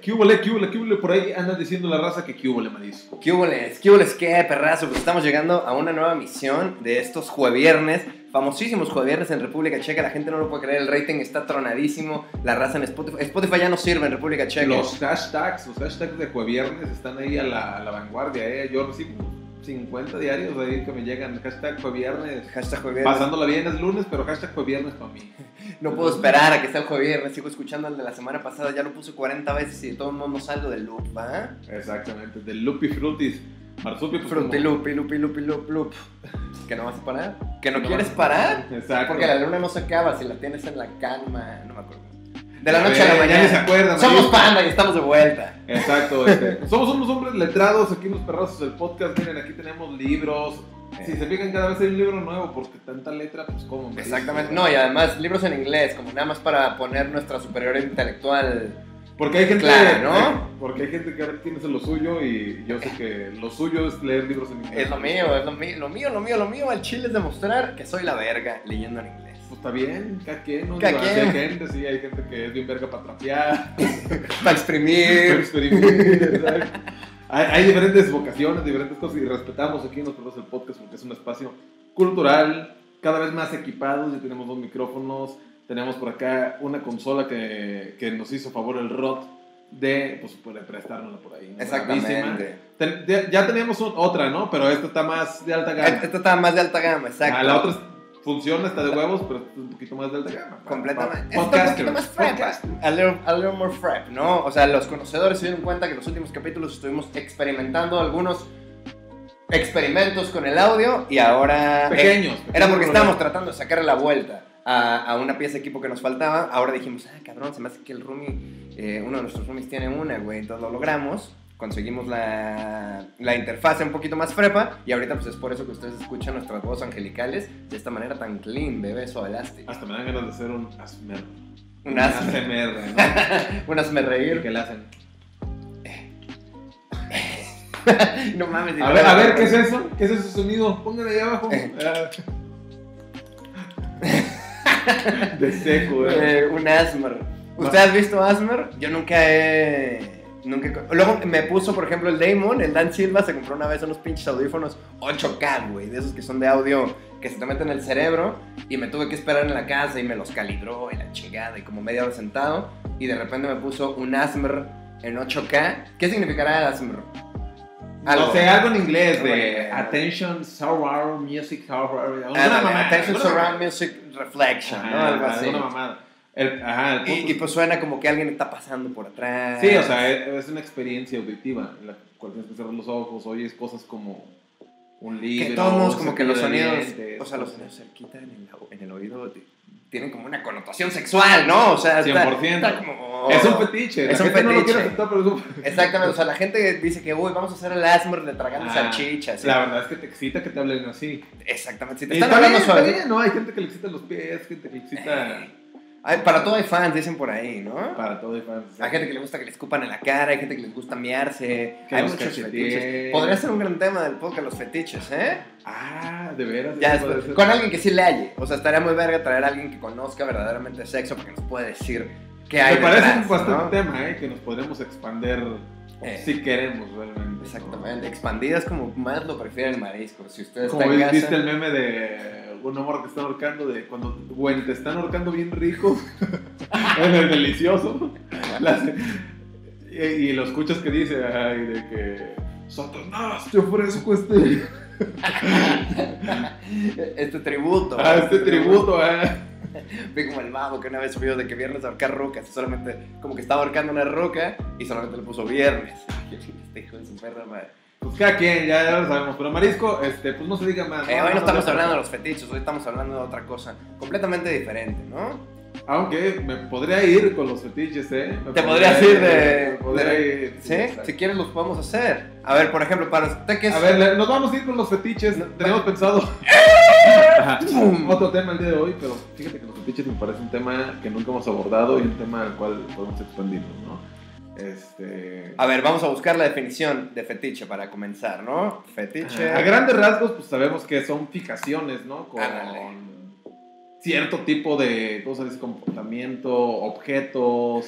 qué hubole, qué hubole, por ahí andan diciendo la raza que. ¿Qué huboles? ¿Qué huboles? ¿Qué perrazo? Pues estamos llegando a una nueva misión de estos jueviernes, famosísimos jueviernes en República Checa. La gente no lo puede creer, el rating está tronadísimo. La raza en Spotify. Spotify ya no sirve en República Checa. Los hashtags, los hashtags de jueviernes están ahí a la, a la vanguardia, ¿eh? Yo recibo 50 diarios ahí que me llegan, hashtag jueviernes. Hashtag jueviernes. Pasándola bien es lunes, pero hashtag jueviernes para mí. No puedo esperar a que sea el jueviernes. Sigo escuchando el de la semana pasada. Ya lo puse 40 veces y de todo el mundo salgo del loop, ¿va? Exactamente, del Lupi Frutis. Marsupio, pues, Fruity como- loop, loop, loop, loop, loop. ¿Que no vas a parar? ¿Que no, No quieres parar? Exacto. Porque la luna no se acaba si la tienes en la calma. No me acuerdo. De la noche a ver, la ni se mañana. acuerdan, Somos panda y estamos de vuelta. Exacto, este, somos unos hombres letrados aquí en los perrazos del podcast. Miren, aquí tenemos libros. Si se fijan, cada vez hay un libro nuevo porque tanta letra, pues como. Exactamente. No, y además libros en inglés, como nada más para poner nuestra superioridad intelectual. Porque hay gente, Clara, ¿no? Porque hay gente que ahora tiene lo suyo y yo sé que lo suyo es leer libros en inglés. Es lo mío, es lo mío, lo mío, lo mío, lo mío. Al chile es demostrar que soy la verga leyendo en inglés. Pues está bien, cada quien, ¿no? Cada quien. Hay gente, sí, hay gente que es bien verga para trapear, Para para exprimir. experimentar, exacto. Hay, hay diferentes vocaciones, diferentes cosas y respetamos aquí perros del podcast porque es un espacio cultural, cada vez más equipados, ya tenemos dos micrófonos, tenemos por acá una consola que, que nos hizo favor el ROT de, pues, puede prestárnosla por ahí. ¿no? Exactamente. Ten- ya, ya teníamos un- otra, ¿no? Pero esta está más de alta gama. Esta está más de alta gama, exacto. Ah, la otra funciona, está de huevos, pero es un poquito más de alta gama. Completamente. Poquito más frep. A little, a little more frep, ¿no? O sea, los conocedores se dieron cuenta que en los últimos capítulos estuvimos experimentando algunos experimentos con el audio y ahora... Pequeños. Era porque estábamos tratando de sacarle la vuelta a, a una pieza de equipo que nos faltaba. Ahora dijimos, ah, cabrón, se me hace que el roomie, eh, uno de nuestros roomies tiene una, güey. Entonces lo logramos. Conseguimos la, la interfase un poquito más frepa. Y ahorita, pues es por eso que ustedes escuchan nuestras voces angelicales de esta manera tan clean, bebé, suavelástico. Hasta me dan ganas de hacer un asmer. Un asmer. ASMR, ¿no? Un hazme ¿Y reír. qué le hacen? no mames. A ver, a ver, ¿qué es eso? ¿Qué es ese sonido? Pónganle ahí abajo. Ah. De seco, eh. Eh, un Asmer. ¿Usted ha visto Asmer? Yo nunca he. Nunca Luego me puso, por ejemplo, el Damon, el Dan Silva, se compró una vez unos pinches audífonos 8K, güey, de esos que son de audio que se te meten en el cerebro. Y me tuve que esperar en la casa y me los calibró y la chingada, y como media hora sentado. Y de repente me puso un Asmer en 8K. ¿Qué significará Asmer? O sea, algo en inglés Algo de. Attention Surround Music mamada, Attention Surround Music Reflection, ¿no? Algo así. Una mamada. El- ajá, el Y, punto y pues suena como que alguien está pasando por atrás. Sí, o sea, es, es una experiencia auditiva en la cual tienes que cerrar los ojos, oyes cosas como un libro. que todos como que los sonidos, dientes, o sea, los sonidos cerquita en el, en el oído tienen como una connotación sexual, ¿no? O sea, está, 100%. está como... Es un fetiche. Es la un gente no lo fetiche. quiere aceptar, pero es un Exactamente, o sea, la gente dice que, uy, vamos a hacer el asmer de tragando Ah, salchichas. La verdad es que te excita que te hablen así. Exactamente, si te Y están está hablando bien, está suave. bien, ¿no? Hay gente que le excita los pies, gente que le excita Ay, para todo hay fans, dicen por ahí, ¿no? para todo y fans. Hay gente que le gusta que le escupan en la cara, hay gente que les gusta mearse, Que hay muchos fetiches. Podría ser un gran tema del podcast, los fetiches, ¿eh? Ah, de veras. Ya después, con alguien que sí le halle. O sea, estaría muy verga traer a alguien que conozca verdaderamente sexo porque nos puede decir qué hay Me parece un bastante ¿no? tema, ¿eh? Que nos podremos expander Eh. si queremos realmente. ¿no? Exactamente. Expandidas como más lo prefiere el marisco. Si usted está Como casa... viste el meme de un amor que están ahorcando, de cuando, güey, te están ahorcando bien rico, en el delicioso, las- y, y lo escuchas que dice, ay, de que, Satanás, te ofrezco este, este tributo. ah, este tributo, ah. Vi como el mago que una vez subió de que viernes ahorcar rocas. Solamente como que estaba ahorcando una roca y solamente le puso viernes. Este hijo de su perra madre. Pues cada quien, ya, ya lo sabemos, pero Marisco, este, pues no se diga más. Eh, hoy no estamos hablando de los fetiches, hoy estamos hablando de otra cosa completamente diferente, ¿no? Aunque me podría ir con los fetiches, ¿eh? Me Te podría podrías ir de- me podría de- ir, ¿Sí? Si quieres los podemos hacer. A ver, por ejemplo, para usted que es... A ver, nos vamos a ir con los fetiches. No, Tenemos pensado Ajá. ¡Pum! otro tema el día de hoy, pero fíjate que los fetiches me parece un tema que nunca hemos abordado y un tema al cual podemos expandirnos, ¿no? Este. A ver, vamos a buscar la definición de fetiche para comenzar, ¿no? Fetiche... A grandes rasgos, pues sabemos que son fijaciones, ¿no? Con Ándale. cierto tipo de cosas, comportamiento, objetos.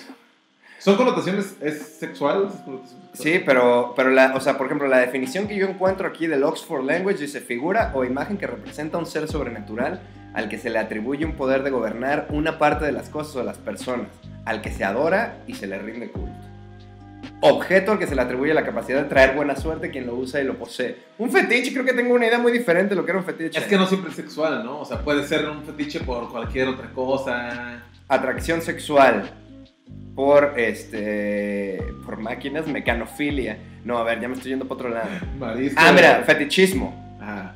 ¿Son connotaciones, es sexual? ¿Es connotación sexual? Sí, pero, pero la, o sea, por ejemplo, la definición que yo encuentro aquí del Oxford Language dice figura o imagen que representa un ser sobrenatural al que se le atribuye un poder de gobernar una parte de las cosas o de las personas, al que se adora y se le rinde culto. Objeto al que se le atribuye la capacidad de traer buena suerte a quien lo usa y lo posee. Un fetiche, creo que tengo una idea muy diferente de lo que era un fetiche. Es que no siempre es sexual, ¿no? O sea, puede ser un fetiche por cualquier otra cosa. Atracción sexual por este por máquinas, mecanofilia. No, a ver, ya me estoy yendo para otro lado. Marisco. Ah, mira, fetichismo.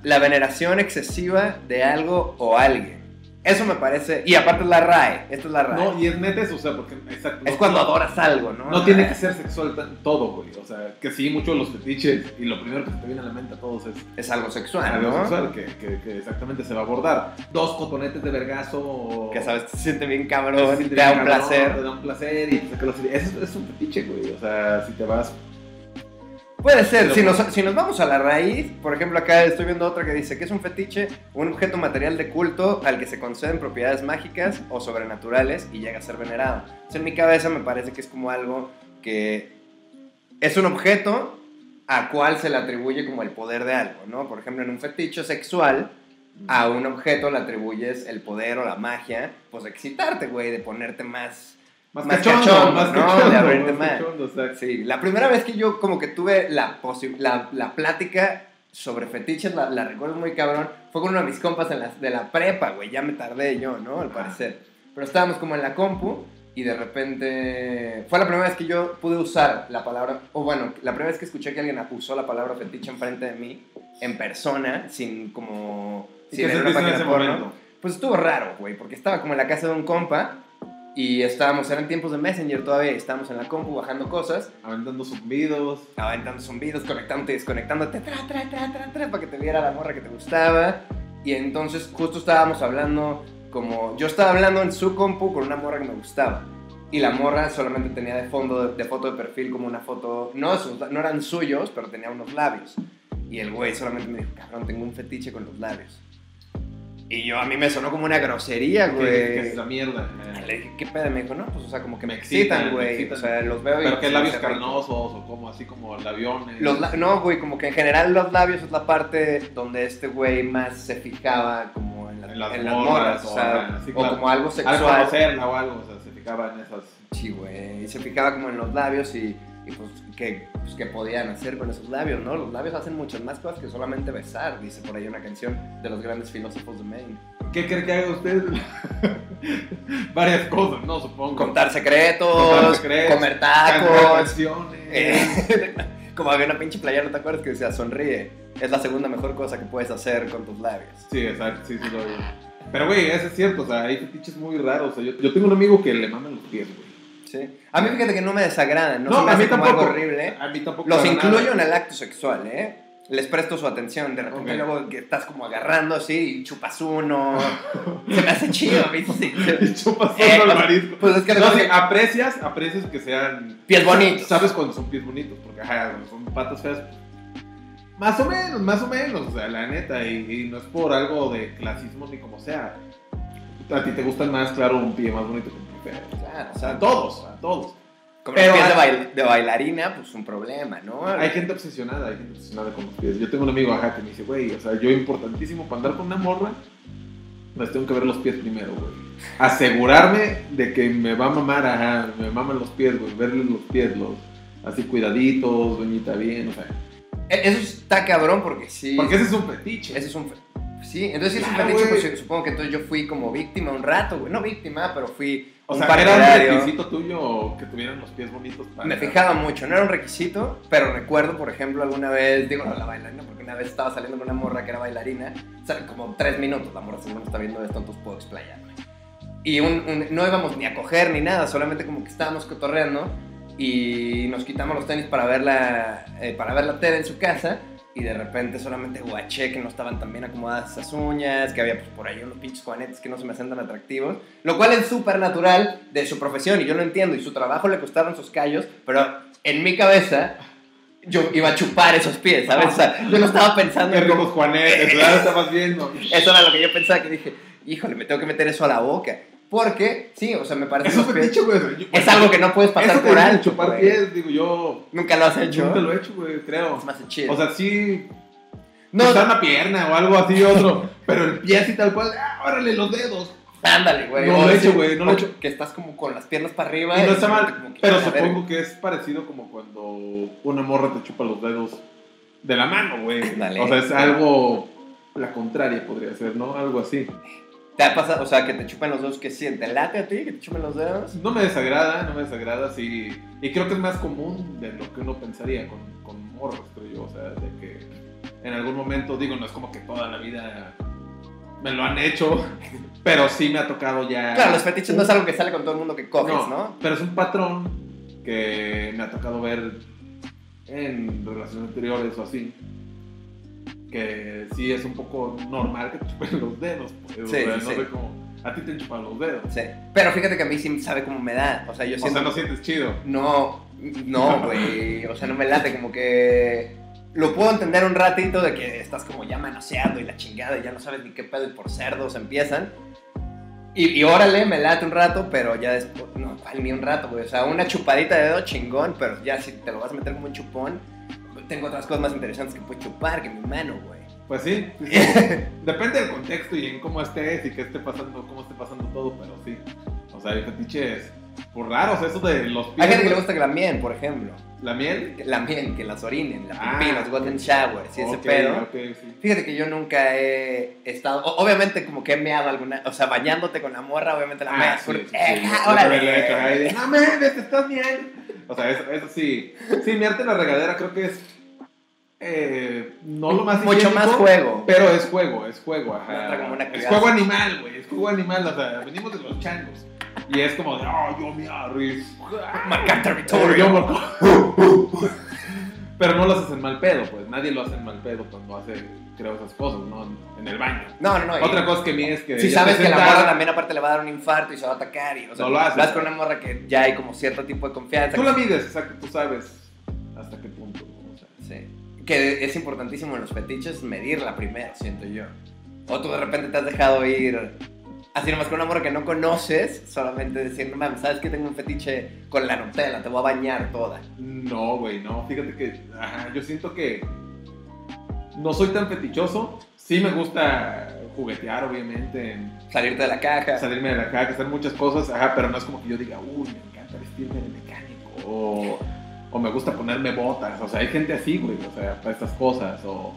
La veneración excesiva de algo o alguien. Eso me parece. Y aparte es la RAE. Esta es la RAE. No, y es neta eso, o sea, porque exacto, es no- cuando adoras algo, ¿no? No tiene que ser sexual todo, güey. O sea, que sí, muchos de los fetiches, y lo primero que se te viene a la mente a todos es Es algo sexual, algo ¿no? sexual, que, que- que exactamente se va a abordar. Dos cotonetes de vergazo. o- Que sabes, te siente bien cabrón, te te da un placer. Te da un placer y te saca los- Eso es un fetiche, güey. O sea, si te vas. Puede ser, si nos, si nos vamos a la raíz, por ejemplo, acá estoy viendo otra que dice que es un fetiche, un objeto material de culto al que se conceden propiedades mágicas o sobrenaturales y llega a ser venerado. Entonces, en mi cabeza me parece que es como algo que es un objeto a cual se le atribuye como el poder de algo, ¿no? Por ejemplo, en un fetiche sexual, a un objeto le atribuyes el poder o la magia, pues de excitarte, güey, de ponerte más... Más, Más cachondo, cachondo, más ¿no? cachondo, De abrirte más cachondo, o sea, Sí, la primera vez que yo como que tuve la, la, la plática sobre fetiches, la, la recuerdo muy cabrón, fue con uno de mis compas en la, de la prepa, güey, ya me tardé yo, ¿no? Al parecer. Pero estábamos como en la compu y de repente fue la primera vez que yo pude usar la palabra, o bueno, la primera vez que escuché que alguien usó la palabra fetiche enfrente de mí, en persona, sin como... ¿Y sin qué una en página ese porno. momento? Pues estuvo raro, güey, porque estaba como en la casa de un compa y estábamos, eran tiempos de Messenger todavía, estábamos en la compu bajando cosas, Aventando zumbidos. aventando zumbidos, conectándote y desconectándote, tra, tra, tra, tra, tra, para que te viera la morra que te gustaba. Y entonces justo estábamos hablando, como yo estaba hablando en su compu con una morra que me gustaba. Y la morra solamente tenía de fondo, de, de foto de perfil, como una foto, no, sus- no eran suyos, pero tenía unos labios. Y el güey solamente me dijo, cabrón, tengo un fetiche con los labios. Y yo, a mí me sonó como una grosería, ¿Qué, güey. qué es mierda? Le dije, ¿qué pedo? Me dijo, no, pues, o sea, como que me, Me excitan, güey. O sea, los veo y... ¿Pero qué labios carnosos o como así como labiones? Los la- no, güey, como que en general los labios es la parte donde este güey más se fijaba como en, la- En las en las morras, morras, o sea, sí, o claro. como algo Al sexual. conocerla o algo, o sea, se fijaba en esas. Sí, güey, y se fijaba como en los labios y, y pues, que, pues, que podían hacer con esos labios, ¿no? Los labios hacen muchas más cosas que solamente besar, dice por ahí una canción de los grandes filósofos de Maine. ¿Qué cree que haga usted? Varias cosas, ¿no? Supongo. Contar secretos, Contar secretos, comer tacos. Eh, como había una pinche playera, ¿no te acuerdas que decía sonríe? Es la segunda mejor cosa que puedes hacer con tus labios. Sí, exacto, sí, sí lo vi. Pero, güey, eso es cierto, o sea, hay fetiches muy raros. O sea, yo, yo tengo un amigo que le maman los pies, güey. Sí. A mí fíjate que no me desagradan, no, No, se me a mí hace como tampoco. algo horrible. A mí tampoco. Los incluyo nada. en el acto sexual, ¿eh? Les presto su atención. De repente luego que estás como agarrando así y chupas uno. se me hace chido, ¿viste? Sí. Y chupas Eh, el pues- marisco. Pues es que No, sí, aprecias, aprecias que sean pies bonitos. ¿Sabes cuando son pies bonitos? Porque, ajá, cuando son patas feas. Más o menos, más o menos, o sea, la neta. Y, y no es por algo de clasismo ni como sea. A ti te gustan más, claro, un pie más bonito que un. Claro, o sea, a todos, a todos. Como Pero los pies de, hay- bail- de bailarina, pues un problema, ¿no? Hay gente obsesionada, hay gente obsesionada con los pies. Yo tengo un amigo, ajá, que me dice, güey, o sea, yo importantísimo para andar con una morra, les tengo que ver los pies primero, güey. Asegurarme de que me va a mamar, ajá, me maman los pies, güey, verle los pies, los así cuidaditos, doñita bien, o sea. E- Eso está cabrón porque sí. Porque ese es un fetiche. Ese es un. Sí, entonces si es un Claro, fetiche, pues supongo que entonces yo fui como víctima un rato, güey. No víctima, pero fui. O un sea, era un requisito tuyo que tuvieran los pies bonitos para... Me fijaba mucho, no era un requisito, pero recuerdo, por ejemplo, alguna vez, digo, no la bailarina, porque una vez estaba saliendo con una morra que era bailarina, salen como tres minutos, la morra seguro está viendo esto, entonces puedo explayarme. Y un- un- no íbamos ni a coger ni nada, solamente como que estábamos cotorreando y nos quitamos los tenis para ver la, eh, para ver la tele en su casa y de repente solamente guaché que no estaban tan bien acomodadas esas uñas, que había pues, por ahí unos pinches juanetes que no se me hacen tan atractivos, lo cual es súper natural de su profesión y yo lo entiendo y su trabajo le costaron sus callos, pero en mi cabeza yo iba a chupar esos pies, ¿sabes? O sea, yo no estaba pensando en cómo... juanetes, ¿verdad? Estabas viendo. Eso era lo que yo pensaba, que dije, híjole, me tengo que meter eso a la boca. Porque, sí, o sea, me parece Eso es fetiche, güey. Es algo que no puedes pasar Eso por alto. chupar güey. pies, digo yo. Nunca lo has hecho. Nunca lo he hecho, güey, creo. Es más chido. O sea, sí. no, No, una pierna o algo así, otro. pero el pie así tal cual. Ah, órale, los dedos. ándale, güey. No lo he hecho, güey, no lo he hecho. Que estás como con las piernas para arriba. Y no está mal. Pero supongo que es parecido como cuando una morra te chupa los dedos de la mano, güey. Dale. O sea, es algo. La contraria podría ser, ¿no? Algo así. ¿Te ha pasado, o sea, que te chupen los dedos? que sí? ¿Te late a ti que te chupen los dedos? No me desagrada, no me desagrada, sí. Y creo que es más común de lo que uno pensaría con, con morros, creo yo. O sea, de que en algún momento, digo, no es como que toda la vida me lo han hecho, pero sí me ha tocado ya. Claro, los fetiches no es algo que sale con todo el mundo que coges, ¿no? Pero es un patrón que me ha tocado ver en relaciones anteriores o así. Que sí es un poco normal que te chupen los dedos. Pues, o Sí, sea, no sí. sé cómo. A ti te han chupado los dedos. Sí. Pero fíjate que a mí sí sabe cómo me da. O sea, yo O siento... sea, no sientes chido. No, no, güey. O sea, no me late, como que. Lo puedo entender un ratito de que estás como ya manoseando y la chingada y ya no sabes ni qué pedo y por cerdos empiezan. Y, y órale, me late un rato, pero ya después. No, ¿cuál ni un rato, güey? O sea, una chupadita de dedo chingón, pero ya si te lo vas a meter como un chupón, tengo otras cosas más interesantes que puedes chupar que mi mano, güey. Pues sí, sí, sí. depende del contexto y en cómo estés y qué esté pasando, cómo esté pasando todo, pero sí. O sea, hay fetiches por raros, eso de los pies. Hay gente que le gusta que la mien, por ejemplo. ¿La miel? La mien, que las orinen, la Ah, pipí, los golden showers y ese Ok, pedo. ok, sí. Fíjate que yo nunca he estado, obviamente como que he meado alguna, o sea, bañándote con la morra, obviamente la Ah, meas. sí, sí, ¡Eh, sí, órale! No mames, te estás bien. O sea, eso, eso sí. Sí, miarte en la regadera creo que es. Eh, no lo más Mucho higiénico, más juego. Pero es juego, es juego, ajá. como una Es juego animal, güey. Es juego animal, o sea, venimos de los changos. Y es como de, oh, yo me arris. Marcar territorio. Pero no lo haces en mal pedo, pues. Nadie lo hace en mal pedo cuando hace, creo, esas cosas, ¿no? En el baño. No, no, no. y- Otra cosa que a mí es que. si sabes que la sentas- morra también aparte le va a dar un infarto y se va a atacar y, o sea, No lo haces. vas con una morra que ya hay como cierto tipo de confianza. Tú la mides, exacto, tú sabes hasta qué punto. ¿no? O sea, Sí. Que es importantísimo en los fetiches medirla primero, siento yo. O tú de repente te has dejado ir así nomás con una morra que no conoces, solamente decir, no mames, ¿sabes que tengo un fetiche con la Nutella? Te voy a bañar toda. No, güey, no. Fíjate que yo siento que no soy tan fetichoso. Sí me gusta juguetear, obviamente, en Salirte de la caja. salirme de la caja, hacer muchas cosas, ajá, pero no es como que yo diga, uy, me encanta vestirme de mecánico. O, o me gusta ponerme botas. O sea, hay gente así, güey, o sea, para estas cosas. O,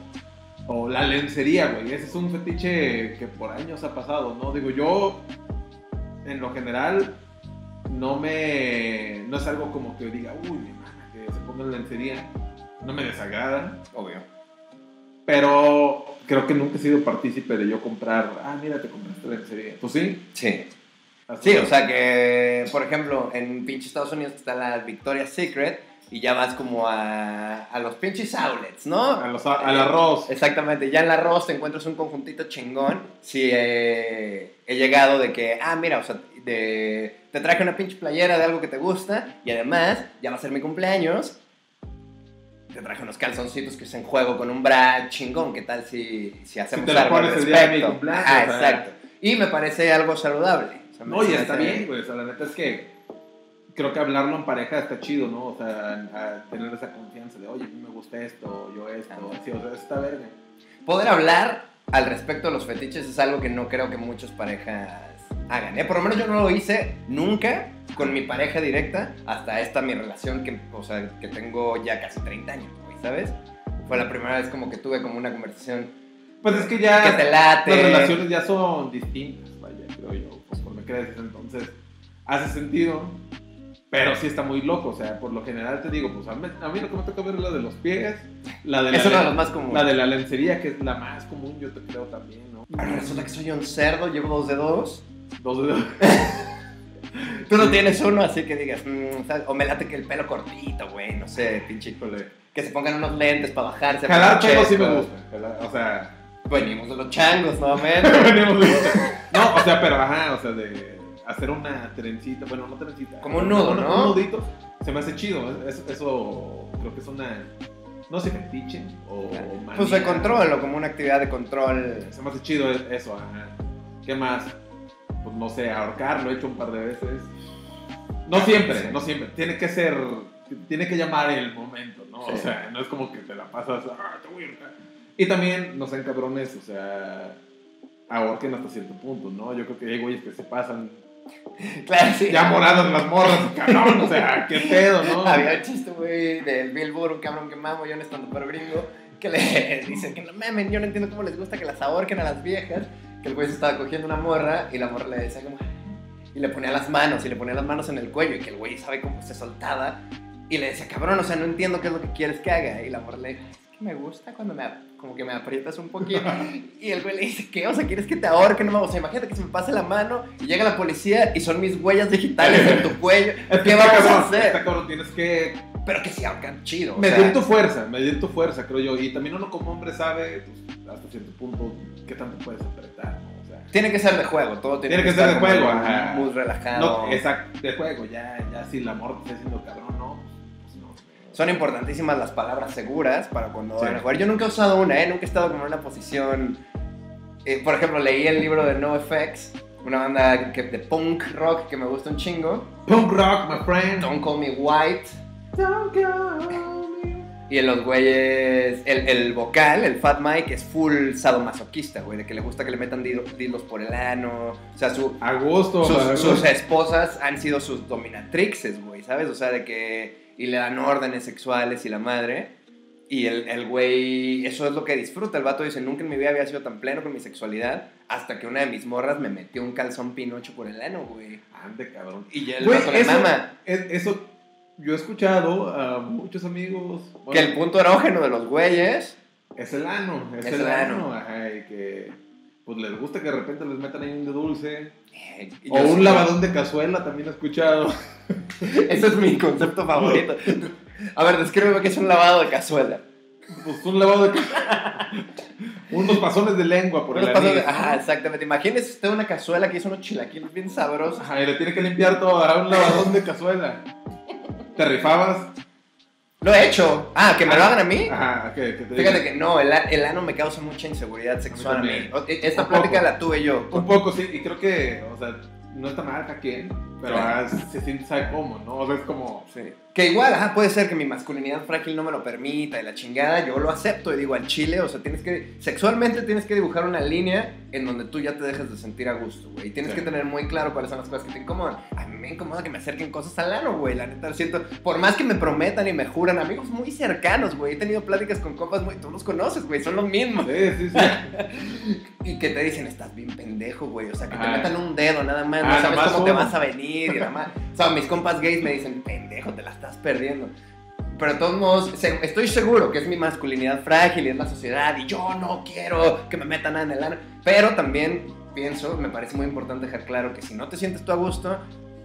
o la lencería, güey. Ese es un fetiche que por años ha pasado, ¿no? Digo, yo, en lo general, no me. No es algo como que diga, uy, mi hermana, que se ponga lencería. No me desagrada. Obvio. Pero creo que nunca he sido partícipe de yo comprar, ah, mira, te compraste lencería. ¿Tú sí? Sí. Así Sí, o sea que, por ejemplo, en pinche Estados Unidos está la Victoria's Secret y ya vas como a, a los pinches outlets, ¿no? A los- al arroz. Exactamente, ya en la arroz te encuentras un conjuntito chingón. Sí, eh, he llegado de que, ah, mira, o sea, de, te traje una pinche playera de algo que te gusta y además ya va a ser mi cumpleaños. Te traje unos calzoncitos que es en juego con un bra chingón. ¿Qué tal si, si hacemos te lo algo al pones el día de mi cumpleaños, Ah, o sea. exacto. Y me parece algo saludable. O sea, No, y se está bien, güey. O sea, la neta es que creo que hablarlo en pareja está chido, ¿no? O sea, tener esa confianza de, oye, a mí me gusta esto, yo esto, así, o sea, está verga. Poder hablar al respecto de los fetiches es algo que no creo que muchas parejas hagan, ¿eh? Por lo menos yo no lo hice nunca con mi pareja directa hasta esta mi relación que, o sea, que tengo ya casi 30 años, güey, ¿sabes? Fue la primera vez como que tuve como una conversación Pues es que ya que te late. las relaciones ya son distintas, vaya, creo yo, conforme creces, entonces hace sentido, pero sí está muy loco, o sea, por lo general te digo, pues a mí, a mí lo que me toca ver es la de los pies, la de la, Es uno de los más comunes. la de la lencería, que es la más común, yo te creo también, ¿no? Resulta que soy un cerdo, llevo dos dedos. Dos dedos. Tú no tienes uno, así que digas, mm, o me late que el pelo cortito, güey, no sé, pinche. Que se pongan unos lentes para bajarse. Jalar pelo sí me gusta, o sea... Venimos de los changos nuevamente. Venimos de- No, o sea, pero ajá, o sea, de hacer una trencita, bueno, no trencita. Como un nudo, ¿no? Un nudito, se me hace chido. Eso, eso creo que es una, no sé, fetiche o manía. Pues de control, o como una actividad de control. Se me hace chido eso, ajá. ¿Qué más? pues no sé, ahorcar, lo he hecho un par de veces. No siempre, no siempre. Tiene que ser, tiene que llamar el momento, ¿no? Sí. O sea, no es como que te la pasas, ah, te voy a ahorcar. Y también, no sean cabrones, o sea, ahorquen hasta cierto punto, ¿no? Yo creo que hay güeyes que se pasan Claro, sí. ya moradas las morras, cabrón, o sea, qué pedo, ¿no? Había un chiste, güey, del Billboard, un cabrón que mamo, yo un estando pero gringo, que le dice que no mamen, yo no entiendo cómo les gusta que las ahorquen a las viejas, que el güey se estaba cogiendo una morra y la morra le decía como... Y le ponía las manos, y le ponía las manos en el cuello, y que el güey sabe cómo se soltaba, y le decía, cabrón, o sea, no entiendo qué es lo que quieres que haga, y la morra le dijo, es que me gusta cuando me, como que me aprietas un poquito, y el güey le dice, ¿qué? O sea, ¿quieres que te ahorquen? No, o sea, imagínate que se me pase la mano, y llega la policía, y son mis huellas digitales en tu cuello, ¿qué vamos a cabrón, hacer? Está cabrón, tienes que Pero que sí ahorcan chido. medir sea, tu fuerza, medir tu fuerza, creo yo. Y también uno como hombre sabe, pues, hasta cierto punto, qué tanto puedes apretar, Tiene que ser de juego, todo tiene, Tiene que ser de juego, ajá. Muy relajado. no, exacto, de juego, ya, ya si el amor te está haciendo cabrón. Son importantísimas las palabras seguras para cuando Sí. van a jugar. Yo nunca he usado una, ¿eh? Nunca he estado como en una posición... eh, por ejemplo, leí el libro de NoFX, una banda que, de punk rock que me gusta un chingo. Punk rock, my friend. Don't Call Me White. Don't call me. Y en los güeyes, el, el vocal, el Fat Mike, es full sadomasoquista, güey, de que le gusta que le metan dilo- dildos por el ano. O sea, su, A gusto, sus, sus esposas han sido sus dominatrixes, güey, ¿sabes? O sea, de que... Y le dan órdenes sexuales y la madre. Y el, el güey, eso es lo que disfruta. El vato dice, nunca en mi vida había sido tan pleno con mi sexualidad hasta que una de mis morras me metió un calzón pinocho por el ano, güey. Ande, cabrón. Y ya el Güey, vato le eso- mama. Es- Eso, yo he escuchado a muchos amigos. bueno, Que el punto erógeno de los güeyes... Es el ano, es, Es el, el ano. ano, ajá, y que pues les gusta que de repente les metan ahí un de dulce. eh, O un sí- lavadón de cazuela, también he escuchado. Ese es mi concepto favorito. A ver, descríbeme qué es un lavado de cazuela. Pues un lavado de Unos pasones de lengua por pasos de-. Ajá, exactamente. Imagínese usted una cazuela que hizo unos chilaquiles bien sabrosos. Ajá, y le tiene que limpiar todo a un lavadón de cazuela. ¿Te rifabas? Lo he hecho. Ah, que me lo hagan a mí. Ajá, que, que te Fíjate que no, el, el ano me causa mucha inseguridad sexual a mí. e- Esta Un poco. plática la tuve yo. Un poco, sí, y creo que, o sea, no está mal a quien, pero Claro. ah, se siente, sabe cómo, ¿no? O sea, es como. Sí. Que igual, ajá, puede ser que mi masculinidad frágil no me lo permita y la chingada, yo lo acepto y digo al chile, o sea, tienes que, sexualmente tienes que dibujar una línea en donde tú ya te dejes de sentir a gusto, güey. Y tienes Sí. que tener muy claro cuáles son las cosas que te incomodan. A mí me incomoda que me acerquen cosas al ano, güey, la neta, lo siento. Por más que me prometan y me juran, amigos muy cercanos, güey. He tenido pláticas con compas muy, tú los conoces, güey, son los mismos. Sí, sí, sí. Y que te dicen, estás bien pendejo, güey. O sea, que te Ah. metan un dedo nada más. Ah, no sabes nada más cómo te vas a venir. Y nada más. O sea, mis compas gays me dicen, pendejo, te la estás perdiendo. Pero de todos modos, estoy seguro que es mi masculinidad frágil y es la sociedad. Y yo no quiero que me metan nada en el ano. Pero también pienso, me parece muy importante dejar claro que si no te sientes tú a gusto,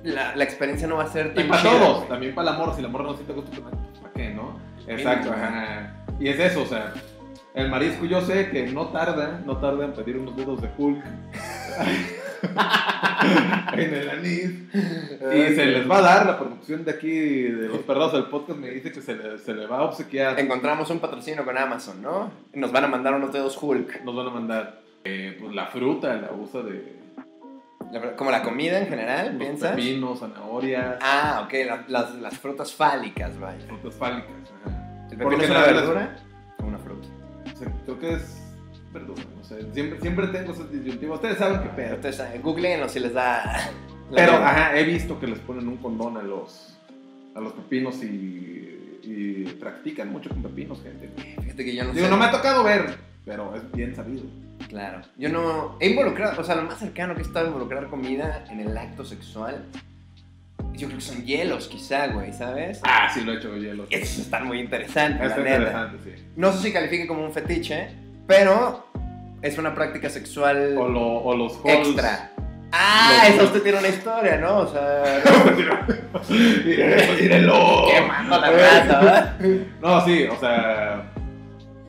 la, la experiencia no va a ser Y tan para chida, todos, güey. también para el amor, si el amor no siente gusto, pues, ¿para qué, no? Exacto, ajá. Y es eso, o sea, el marisco yo sé que no tarda, no tarda en pedir unos dedos de Hulk en el anís. Y se les va a dar la producción de aquí, de los perros del podcast, me dice que se le, se le va a obsequiar. Encontramos un patrocinio con Amazon, ¿no? Nos van a mandar unos dedos Hulk. Nos van a mandar eh, pues, la fruta, la usa de Como la comida en general, los ¿piensas? pepinos, zanahorias, Ah, ok, la- las, las frutas fálicas, vaya. frutas fálicas. ajá. ¿El pepino es una verdura o una fruta? O sea, creo que es verdura, no sé. Siempre, siempre tengo esas disyuntivas. Ustedes saben qué pedo. Entonces, eh, googleenlo si les da... Pero, ajá, he visto que les ponen un condón a los, a los pepinos y, y practican mucho con pepinos, gente. Fíjate que yo no Digo, sé. no me ha tocado ver, pero es bien sabido. Claro. Yo no... He involucrado, o sea, lo más cercano que he estado a involucrar comida en el acto sexual, yo creo que son hielos, quizá, güey, ¿sabes? Ah, sí, lo he hecho con hielo. Esos están muy interesantes, Está la neta. interesante, sí. No sé si califique como un fetiche, pero es una práctica sexual O, lo, o los halls. extra. Ah, eso usted tiene una historia, ¿no? O sea, míralo. quemando la raza, ¿verdad? No, sí, o sea,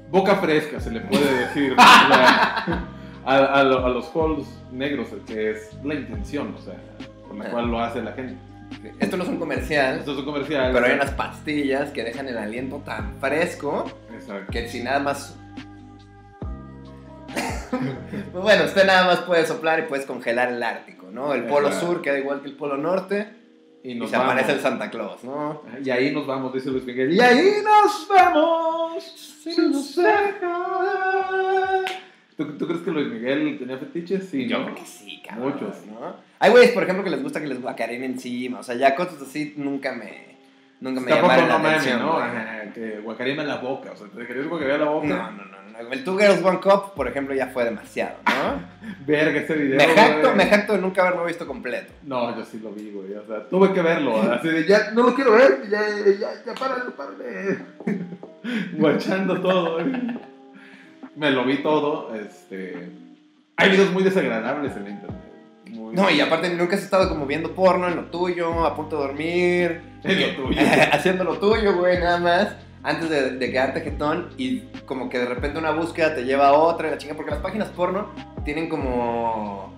boca fresca se le puede decir a, a lo- a los halls negros, que es la intención, o sea, por la Ah. cual lo hace la gente. Esto no es un comercial, Esto es un comercial. pero hay unas pastillas que dejan el aliento tan fresco Exacto. que si nada más. Pues bueno, usted nada más puede soplar y puedes congelar el Ártico, ¿no? El polo Exacto. sur queda igual que el polo norte Y y, nos se aparece el Santa Claus, ¿no? Y ahí nos vamos, dice Luis Miguel. Y ahí nos vamos. Sin dejar. ¿Tú, ¿Tú crees que Luis Miguel tenía fetiches? Sí, Yo ¿no? creo que sí, cabrón. Muchos. ¿no? Hay güeyes, por ejemplo, que les gusta que les guacaren encima. O sea, ya cosas así nunca me, nunca me Tampoco llamaron la no atención. ¿no? Ajá, que la boca. O sea, te querías guacarear la boca. No, no, no, no. El Two Girls One Cup, por ejemplo, ya fue demasiado, ¿no? Verga ese video. me, jacto, güey. me jacto de nunca haberlo visto completo. No, yo sí lo vi, güey. O sea, tuve que verlo. Así de, ya, no lo quiero ver. Ya, ya, ya, párale, párale. Guachando todo, güey. Me lo vi todo. Este. Hay videos muy desagradables en internet. Muy- No, y aparte nunca has estado como viendo porno en lo tuyo, a punto de dormir. En lo tuyo. haciendo lo tuyo, güey, nada más. Antes de, de quedarte jetón y como que de repente una búsqueda te lleva a otra y la chinga. Porque las páginas porno tienen como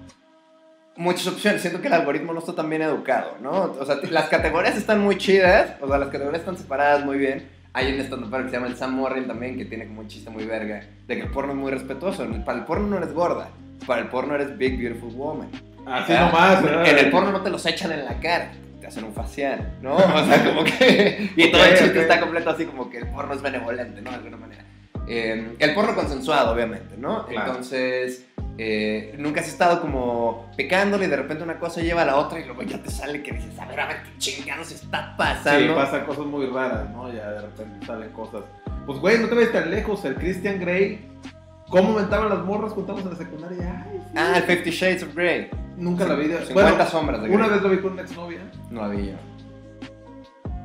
muchas opciones. Siento que el algoritmo no está tan bien educado, ¿no? O sea, las categorías están muy chidas. O sea, las categorías están separadas muy bien. Hay un stand que se llama el Sam Morril también que tiene como un chiste muy verga. De que el porno es muy respetuoso. Para el porno no eres gorda. Para el porno eres big, beautiful woman. Así Ah, nomás, ¿verdad? En el porno no te los echan en la cara, te hacen un facial, ¿no? O sea, como que. Y todo el chiste está completo así como que el porno es benevolente, ¿no? De alguna manera. Eh, el porno consensuado, obviamente, ¿no? Claro. Entonces, eh, nunca has estado como picándole y de repente una cosa lleva a la otra y luego ya te sale que dices, a ver, a ver, qué chingados está Sí, pasando. pasan cosas muy raras, ¿no? Ya de repente salen cosas. Pues, güey, no te vayas tan lejos. El Christian Grey. ¿Cómo mentaban las morras cuando estábamos en la secundaria? Ay, sí. Ah, el Fifty Shades of Grey. Nunca la vi. de- 50 Bueno, sombras de una Grey. vez lo vi con una exnovia. No había.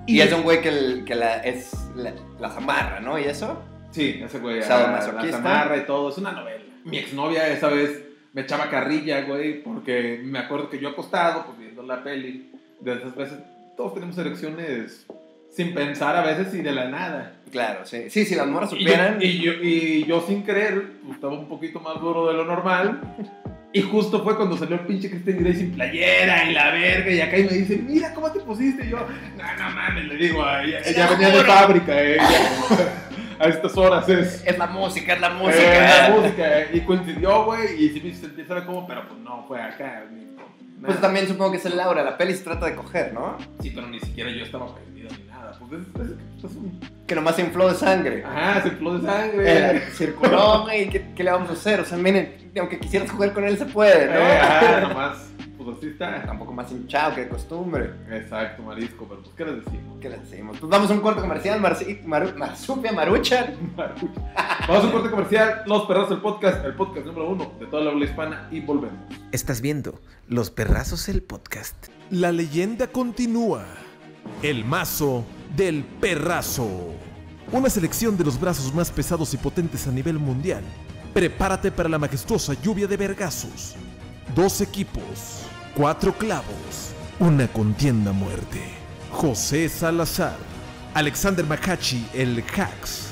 Y es un güey que, el- que la, es, la- las amarra, ¿no? ¿Y eso? Sí, ese güey. Sadomasoquista. La amarra y todo. Es una novela. Mi exnovia esa vez me echaba carrilla, güey, porque me acuerdo que yo acostado, pues viendo la peli, de esas veces, todos tenemos erecciones sin pensar a veces y de la nada. Claro, sí. Sí, si las Y yo, supieran. y, yo, y yo sin querer, pues, estaba un poquito más duro de lo normal. Y justo fue cuando salió el pinche Christian Grey sin playera y la verga. Y acá y me dice, mira cómo te pusiste. Y yo, no, no mames, le digo, ella, ella venía de fábrica, eh, ella, a estas horas es. Es la música, es la Eh, música. la música, eh, y coincidió, güey, y sí me hizo sentir, ¿sabe cómo? Pero pues no, fue acá. Ni, Pues también supongo que es el Laura. La peli se trata de coger, ¿no? Sí, pero ni siquiera yo estaba nada. Pues es, es, es un. Que nomás se infló de sangre. Ajá, se infló de Eh, sangre. circuló, güey. ¿qué, ¿Qué le vamos a hacer? O sea, miren, aunque quisieras jugar con él, se puede, ¿no? Eh, ajá, nomás, pues así está. Tampoco más hinchado que de costumbre. Exacto, marisco, pero pues, ¿qué les decimos? ¿Qué le decimos? Pues vamos a un corto comercial. Marci- Maru- Marsupia Maruchan. Vamos a un corte comercial, Los Perros del Podcast, el podcast número uno de toda la habla hispana, y volvemos. Estás viendo Los Perrazos el Podcast. La leyenda continúa. El mazo del perrazo. Una selección de los brazos más pesados y potentes a nivel mundial. Prepárate para la majestuosa lluvia de vergazos. Dos equipos, cuatro clavos, una contienda muerte. José Salazar, Alexander Macachi, el Hacks,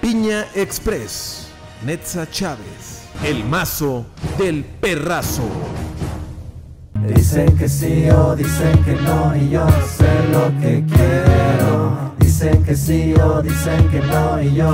Piña Express, Netza Chávez, el mazo del perrazo. Dicen que sí o dicen que no y yo sé lo que quiero. Dicen que sí o dicen que no y yo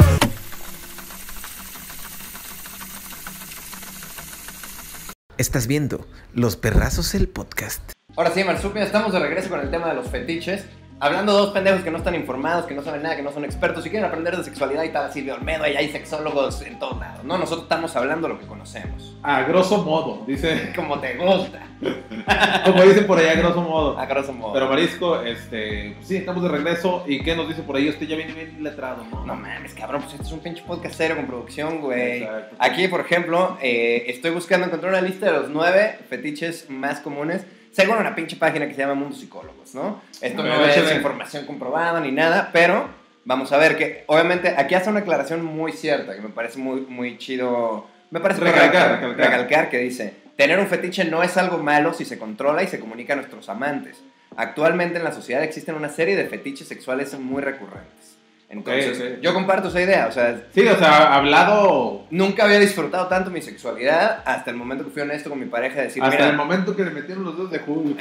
Estás viendo Los Perrazos el Podcast. Ahora sí, Marsupia, estamos de regreso con el tema de los fetiches. Hablando de dos pendejos que no están informados, que no saben nada, que no son expertos y quieren aprender de sexualidad y tal, Silvio Olmedo, y hay sexólogos en todos lados. No, nosotros estamos hablando lo que conocemos. A grosso modo, dice, Como te gusta. como dicen por ahí, a grosso modo. A grosso modo. Pero Marisco, este, pues sí, estamos de regreso. ¿Y qué nos dice por ahí? Usted ya viene bien letrado, ¿no? No mames, cabrón, pues este es un pinche podcast serio con producción, güey. Aquí, por ejemplo, eh, estoy buscando encontrar una lista de los nueve fetiches más comunes según una pinche página que se llama Mundo Psicólogos, ¿no? Esto no es échale. información comprobada ni nada, pero vamos a ver que, obviamente, aquí hace una aclaración muy cierta que me parece muy, muy chido. Me parece recalcar. recalcar que dice: tener un fetiche no es algo malo si se controla y se comunica a nuestros amantes. Actualmente en la sociedad existen una serie de fetiches sexuales muy recurrentes. Entonces, yo comparto esa idea, o sea, Sí, o sea, hablado Nunca había disfrutado tanto mi sexualidad hasta el momento que fui honesto con mi pareja de decir, hasta mira, el momento que le metieron los dedos de jugo.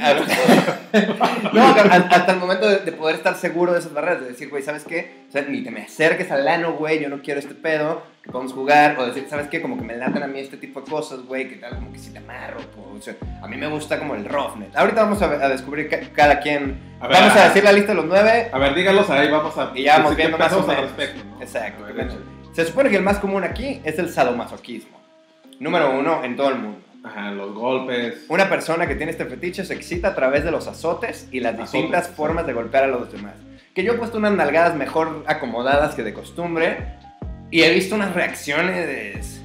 no, hasta hasta el momento de, de poder estar seguro de esas barreras, de decir, güey, ¿sabes qué? O sea, ni te me acerques al ano, güey, yo no quiero este pedo, que podemos jugar, o decir, ¿sabes qué? Como que me laten a mí este tipo de cosas, güey, que tal, como que si te amarro, pues, o sea, a mí me gusta como el roughnet. Ahorita vamos a, a descubrir ca- cada quien. A ver, vamos a decir la lista de los nueve. A ver, dígalos ahí, vamos a. Y ya vamos viendo más o pensamos al menos. respecto, ¿no? Exacto. Ver. Se supone que el más común aquí es el sadomasoquismo. Número uno en todo el mundo. Ajá, los golpes. Una persona que tiene este fetiche se excita a través de los azotes y las Azotes, distintas formas de golpear a los demás. Que yo he puesto unas nalgadas mejor acomodadas que de costumbre y he visto unas reacciones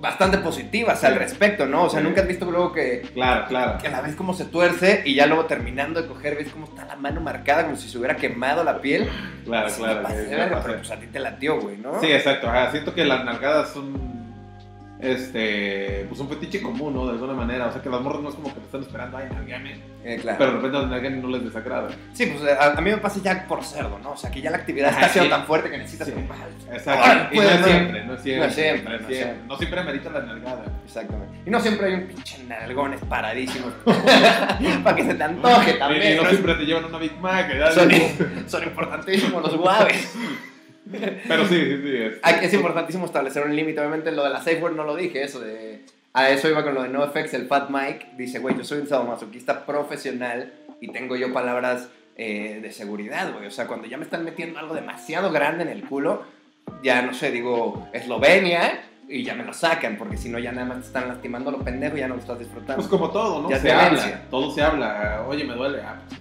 bastante positivas al respecto, ¿no? O sea, nunca has visto luego que, Claro, claro. que la ves como se tuerce y ya luego terminando de coger ves cómo está la mano marcada como si se hubiera quemado la piel. Claro, claro. pasé que pero pues a ti te latió, güey, ¿no? Sí, exacto. ajá, Siento que las nalgadas son. Este. Pues un fetiche común, ¿no? De alguna manera. O sea, que las morras no es como que te están esperando, ay, nalgame. Eh, claro. Pero de repente las y no les desagrada. Sí, pues a, a mí me pasa ya por cerdo, ¿no? O sea, que ya la actividad está Ajá, siendo sí. tan fuerte que necesitas Sí. como... ah, Exacto. Ahora, y no es no. siempre, no es siempre. No siempre, no es no siempre. siempre. No siempre amerita la nalgada. Exactamente. Y no siempre hay un pinche nalgones paradísimos para que se te antoje Y también. no ¿no? siempre te llevan una Big Mac. Son, son importantísimos los guaves. Pero sí, sí, sí. es- Hay- Es importantísimo establecer un límite. Obviamente, lo de la safe word no lo dije, eso de. A eso iba con lo de NoFX, el Fat Mike. Dice, güey, yo soy un sadomasoquista profesional y tengo yo palabras eh, de seguridad, güey. O sea, cuando ya me están metiendo algo demasiado grande en el culo, ya no sé, digo Eslovenia y ya me lo sacan, porque si no, ya nada más te están lastimando lo pendejo y ya no lo estás disfrutando. Pues como todo, ¿no? Ya se habla. Todo se habla. Oye, me duele. Ah, pues.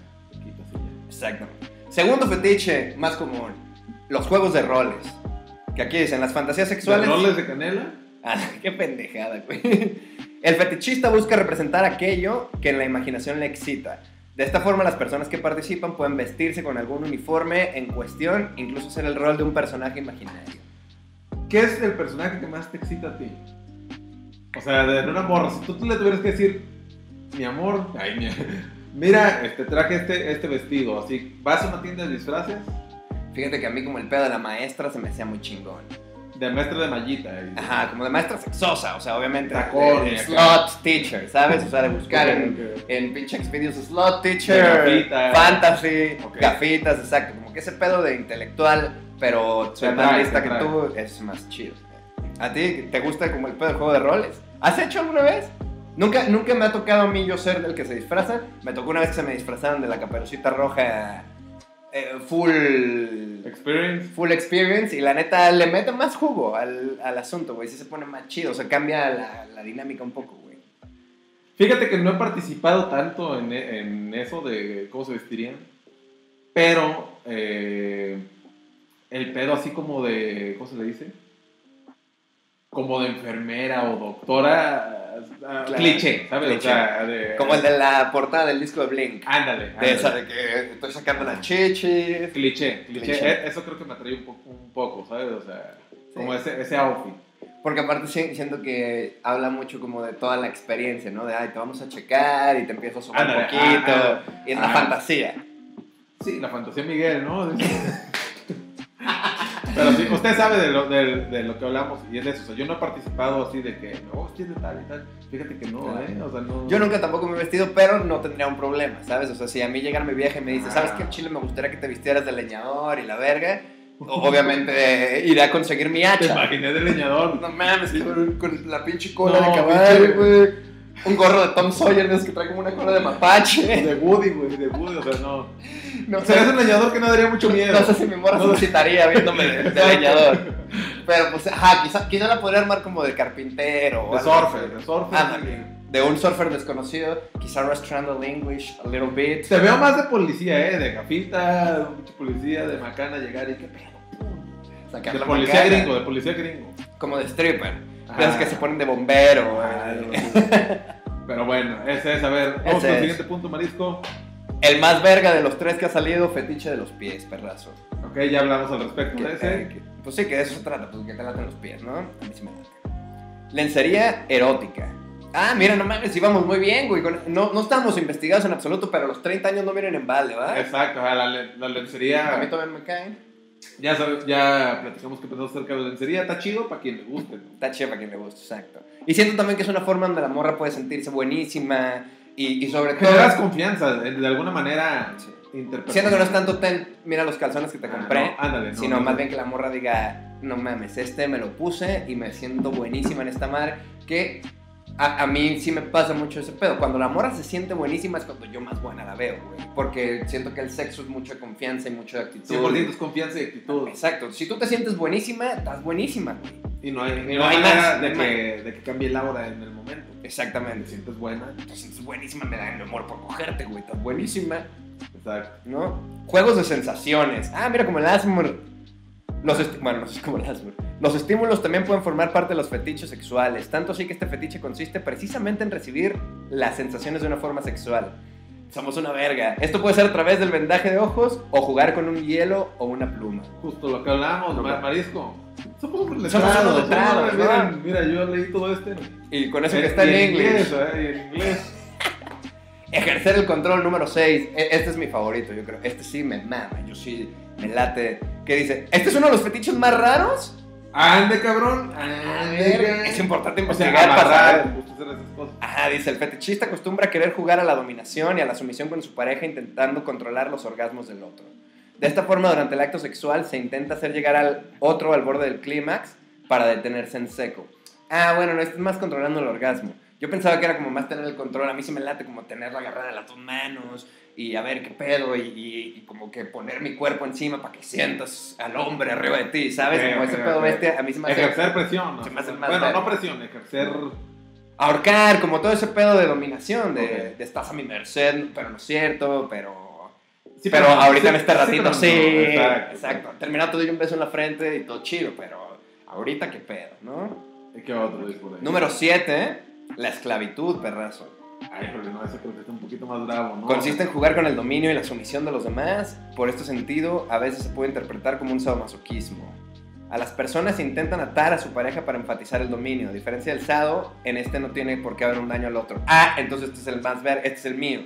Exactamente. Segundo fetiche más común, los juegos de roles. Que aquí dicen las fantasías sexuales. ¿De roles de canela? Ah, qué pendejada, güey. El fetichista busca representar aquello que en la imaginación le excita. De esta forma, las personas que participan pueden vestirse con algún uniforme en cuestión, incluso ser el rol de un personaje imaginario. ¿Qué es el personaje que más te excita a ti? O sea, de una morra, si tú, tú le tuvieras que decir, mi amor, ay, mi- mira, este, traje este, este vestido, así, vas a una tienda de disfraces, Fíjate que a mí como el pedo de la maestra se me hacía muy chingón. de maestra de mallita. y- Ajá, como de maestra sexosa, o sea, obviamente. Tacón, de- de slot teacher, ¿sabes? O sea, de buscar en, en pinche Expedios slot teacher, fantasy, Ok. gafitas, exacto. Como que ese pedo de intelectual, pero soy más lista que tú, es más chido. ¿A ti te gusta como el pedo del juego de roles? ¿Has hecho alguna vez? Nunca, nunca me ha tocado a mí yo ser del que se disfraza. Me tocó una vez que se me disfrazaron de la caperucita roja eh, full Experience. full experience y la neta le mete más jugo al, al asunto, güey. Sí se pone más chido, o sea, cambia la, la dinámica un poco, güey. Fíjate que no he participado tanto en, e- en eso de cómo se vestirían, pero eh, el pedo así como de, ¿cómo se le dice? Como de enfermera o doctora, ah, Claro. cliché, ¿sabes? Cliché. O sea, de- Como el de la portada del disco de Blink. Ándale, De ándale. esa de que estoy sacando las chichis. Cliché, cliché. Cliché. E- Eso creo que me atrae un poco, un poco ¿sabes? O sea, como Sí. ese, ese outfit. Porque aparte si- siento que habla mucho como de toda la experiencia, ¿no? De, ay, te vamos a checar y te empiezo a sobar un poquito. ah, y es la ah. fantasía. Sí, la fantasía Miguel, ¿no? Pero sí, usted sabe de lo, de, de lo que hablamos y es de eso. O sea, yo no he participado así de que, es de tal y tal. Fíjate que no, Claro. ¿eh? O sea, no. Yo nunca tampoco me he vestido, pero no tendría un problema, ¿sabes? O sea, si a mí llegara mi vieja y me dice, Ah. ¿sabes qué? En Chile me gustaría que te vistieras de leñador y la verga. Obviamente iré a conseguir mi Te hacha. imaginé de leñador. No mames, con, con la pinche cola No, de caballo, güey. Un gorro de Tom Sawyer, de esos que trae como una cola de mapache. De Woody, güey, de Woody, o sea, no. No Serías un leñador que no daría mucho miedo. no sé si mi morra se No. excitaría viéndome de, de leñador. Pero pues, ajá, quizá, quizá la podría armar como de carpintero. De surfer, de surfer. Ándale. De un surfer desconocido, quizá restaurando the English a little bit. Te veo más de policía, ¿eh? De gafita, mucho policía, de macana, llegar y qué pedo. Sacar De la policía macana. gringo, de policía gringo. Como de stripper. Ajá. Que se ponen de bombero. Pero bueno, ese es, a ver, vamos al siguiente punto, Marisco. El más verga de los tres que ha salido, fetiche de los pies, perrazo. Ok, ya hablamos al respecto de ese. eh, que- pues sí, que de eso se trata, pues que te laten los pies, ¿no? A mí sí me late. Lencería erótica. Ah, mira, no mames, íbamos muy bien, güey. No, no estábamos investigados en absoluto, pero los 30 años no vienen en balde, ¿verdad? Exacto, la, la lencería. A mí todavía me caen. Ya, sabes, ya platicamos que pensamos acerca de la lencería. Está chido para quien le guste. ¿no? Está chido para quien le guste, exacto. Y siento también que es una forma donde la morra puede sentirse buenísima y, y sobre todo... Generas confianza, de alguna manera Sí. Siento que no es tanto ten, mira los calzones que te Ah, compré, no, ándale, no, sino no. más bien que la morra diga, no mames, este me lo puse y me siento buenísima en esta madre. Que a, a mí sí me pasa mucho ese pedo. Cuando la mora se siente buenísima es cuando yo más buena la veo, güey. Porque siento que el sexo es mucho de confianza y mucho de actitud. 100% es confianza y actitud. Exacto. Si tú te sientes buenísima, estás buenísima, güey. Y no hay, No no hay manera de, no que, de que cambie la hora en el momento. Te Exactamente. sientes buena. Te sientes buenísima, me da el amor por cogerte, güey. Estás buenísima. Exacto. ¿no? Juegos de sensaciones. Ah, mira, como el Asmr. Los esti- bueno, no sé como el Asmr. Los estímulos también pueden formar parte de los fetiches sexuales. Tanto así que este fetiche consiste precisamente en recibir las sensaciones de una forma sexual. Somos una verga. Esto puede ser a través del vendaje de ojos o jugar con un hielo o una pluma. Justo lo que hablábamos, Mar- Marisco. Somos ¿no? miren, Mira, yo leí todo este. Y con eso Y- que está y en inglés. ¿eh? Y en inglés. Ejercer el control número 6. Este es mi favorito, yo creo. Este sí me mama. Yo sí me late. ¿Qué dice? ¿Este es uno de los fetiches más raros? Ande, cabrón. Ande, es importante O sea, investigar para. Ajá, dice, el fetichista acostumbra a querer jugar a la dominación y a la sumisión con su pareja intentando controlar los orgasmos del otro. De esta forma, durante el acto sexual se intenta hacer llegar al otro al borde del clímax para detenerse en seco. Ah, bueno, no, esto es más controlando el orgasmo. Yo pensaba que era como más tener el control. A mí se me late como tenerlo agarrado a las dos manos y a ver qué pedo y, y- y como que poner mi cuerpo encima para que sientas al hombre arriba de ti, ¿sabes? Como ese pedo bestia, a mí se me hace... Ejercer presión. ¿no? se me hace más bueno, no presión, ejercer. ahorcar, como todo ese pedo de dominación, de, estás a mi merced, pero no es cierto, pero... Sí, pero ahorita sí, en este sí, ratito sí, no, exacto, exacto. Terminado te doy un beso en la frente y todo chido, pero ahorita qué pedo, ¿no? ¿Y qué otro? Número 7, la esclavitud, perrazo. Ay, pero no, ese creo que está un poquito más bravo, ¿no? Consiste en jugar con el dominio y la sumisión de los demás. Por este sentido, a veces se puede interpretar como un sadomasoquismo. A las personas intentan atar a su pareja para enfatizar el dominio. A diferencia del sado, en este no tiene por qué haber un daño al otro. Ah, entonces este es el más ver, este es el mío.